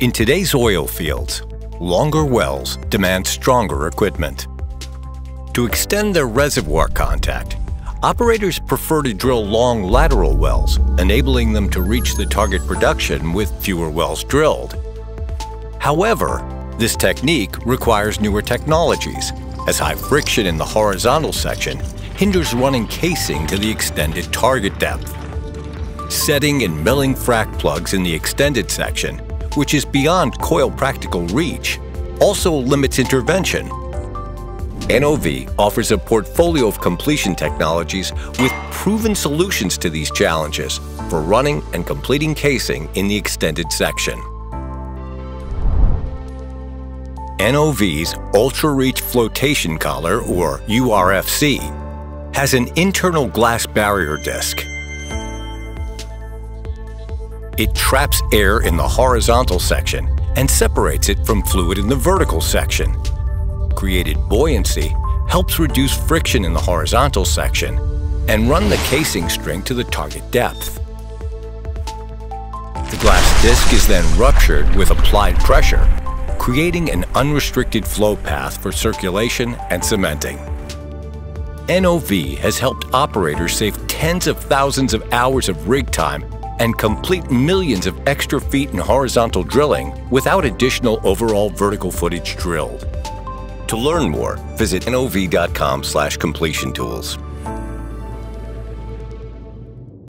In today's oil fields, longer wells demand stronger equipment. To extend their reservoir contact, operators prefer to drill long lateral wells, enabling them to reach the target production with fewer wells drilled. However, this technique requires newer technologies, as high friction in the horizontal section hinders running casing to the extended target depth. Setting and milling frac plugs in the extended section which is beyond coil practical reach, also limits intervention. NOV offers a portfolio of completion technologies with proven solutions to these challenges for running and completing casing in the extended section. NOV's Ultra Reach Flotation Collar, or URFC, has an internal glass barrier disc it traps air in the horizontal section and separates it from fluid in the vertical section. Created buoyancy helps reduce friction in the horizontal section and run the casing string to the target depth. The glass disc is then ruptured with applied pressure, creating an unrestricted flow path for circulation and cementing. NOV has helped operators save tens of thousands of hours of rig time and complete millions of extra feet in horizontal drilling without additional overall vertical footage drilled. To learn more, visit nov.com/completion tools.